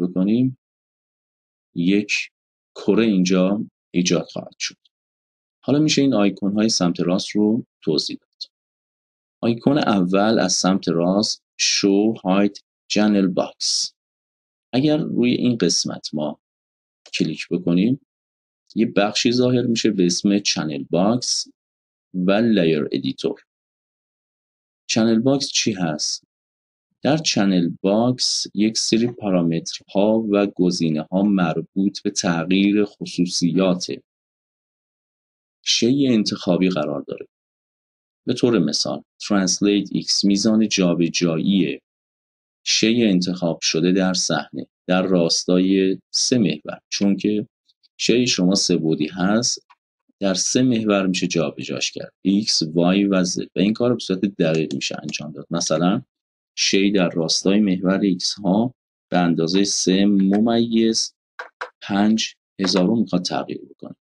بکنیم یک کره اینجا ایجاد خواهد شد. حالا میشه این آیکون های سمت راست رو توضیح داد. آیکون اول از سمت راست show hide channel box اگر روی این قسمت ما کلیک بکنیم یه بخشی ظاهر میشه به اسم channel box و layer editor channel box چی هست؟ در channel box یک سری پارامترها و گزینه ها مربوط به تغییر خصوصیات شی انتخابی قرار داره. به طور مثال Translate X میزان جابجایی شی انتخاب شده در صحنه در راستای سه محور. چون که شی شما سه بعدی هست در سه محور میشه جابجاش کرد. X, y و z. و این کار به صورت دقیق میشه انجام داد. مثلا شی در راستای محور x ها به اندازه سه ممیز پنج هزار رو می‌خواد تغییر بکنه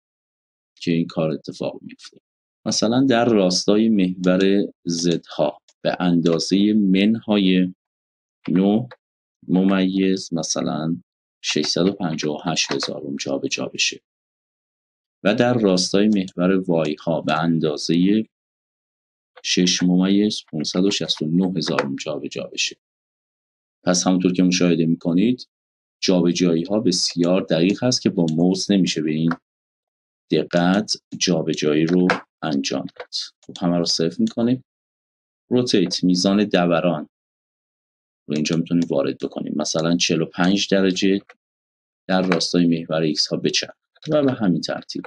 که این کار اتفاق میفته مثلا در راستای محور z ها به اندازه منهای 9 ممیز مثلا 658 هزارم جابجا بشه. و در راستای محور وای ها به اندازه 6 ممیز 569 هزارم جابجا بشه. پس همونطور که مشاهده می‌کنید جابجایی ها بسیار دقیق هست که با موز نمیشه به این دقت جابجایی رو انجام داد. خب همه رو صرف می‌کنیم. روتیت میزان دوران رو اینجا می‌تونیم وارد بکنیم. مثلا 45 درجه در راستای محور x ها بچرخ و به همین ترتیب.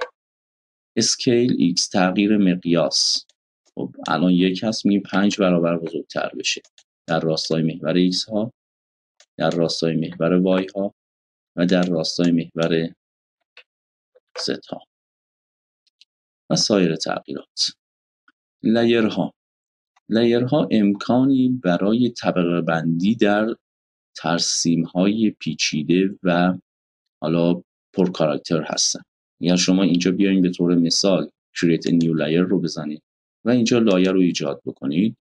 اسکیل x تغییر مقیاس. خب الان یک هست میگیم 5 برابر بزرگتر بشه. در راستای محور x ها در راستای محور y ها و در راستای محور z ها. و سایر تغییرات. لیرها لیرها امکانی برای طبقه بندی در ترسیم های پیچیده و حالا پر کاراکتر هستن. یا شما اینجا بیاین به طور مثال create a new layer رو بزنید. و اینجا لایه رو ایجاد بکنید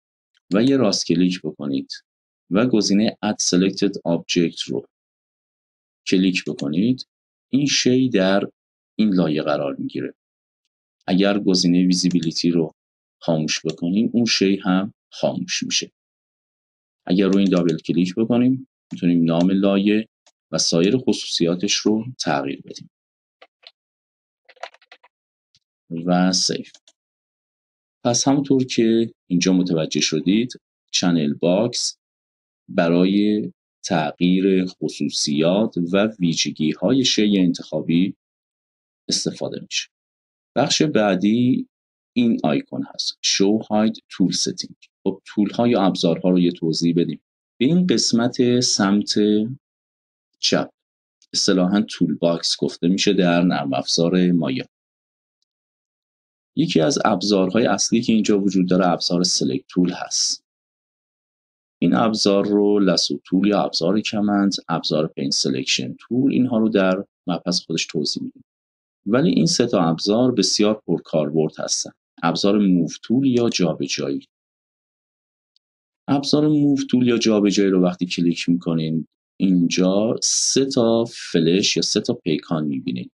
و یه راست کلیک بکنید و گزینه add selected object رو کلیک بکنید. این شی در این لایه قرار می‌گیره. اگر گزینه ویزیبیلیتی رو خاموش بکنیم اون شی هم خاموش میشه. اگر روی این double click بکنیم می‌تونیم نام لایه و سایر خصوصیاتش رو تغییر بدیم. و save. پس همونطور که اینجا متوجه شدید channel box برای تغییر خصوصیات و ویژگی های شی انتخابی استفاده میشه. بخش بعدی این آیکون هست show hide tool setting. خب tool ها یا ابزارها رو یه توضیح بدیم. به این قسمت سمت چپ اصطلاحا toolbox گفته میشه در نرم افزار مایا یکی از ابزارهای اصلی که اینجا وجود داره ابزار select tool هست. این ابزار رو lasso tool یا ابزار کمند ابزار paint selection tool اینها رو در مبحث خودش توضیح میدیم. ولی این سه تا ابزار بسیار پرکاربرد هستن. ابزار موو تول یا جابجایی. ابزار موو تول یا جابجایی رو وقتی کلیک می‌کنین اینجا سه تا فلش یا سه تا پیکان می‌بینید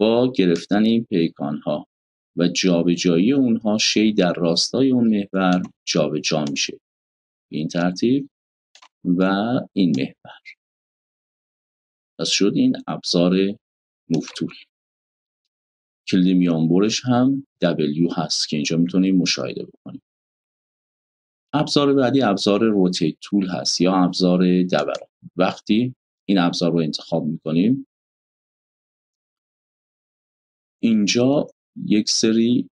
با گرفتن این پیکان ها و جابجایی اونها شی در راستای اون محور جابجا میشه. به این ترتیب و این محور. پس شد این ابزار موو تول کلید میانبرش هم W هست که اینجا می‌تونیم مشاهده بکنیم. ابزار بعدی ابزار روتیت تول هست یا ابزار دوران. وقتی این ابزار رو انتخاب می‌کنیم اینجا یک سری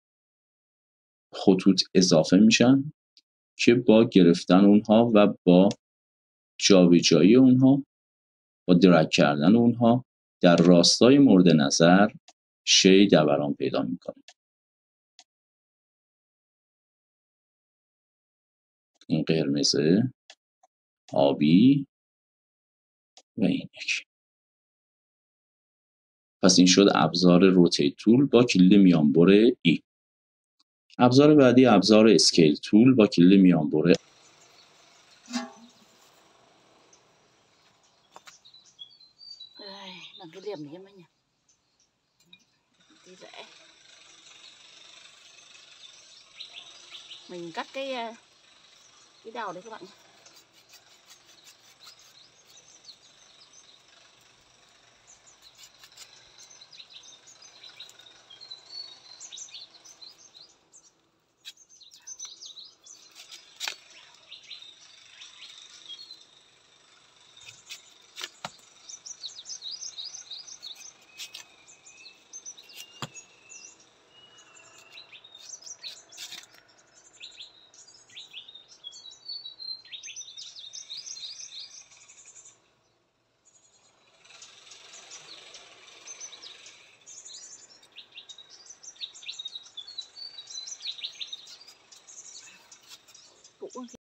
خطوط اضافه میشن که با گرفتن اونها و با جابجایی اونها با درک کردن اونها در راستای مورد نظر شی دوران پیدا می‌کنه. این قرمزه آبی و این پس این شد ابزار روتیت تول با کلید میانبر ای. ابزار بعدی ابزار اسکیل تول با کلید میانبر mình cắt cái cái đầu đấy các bạn nhé un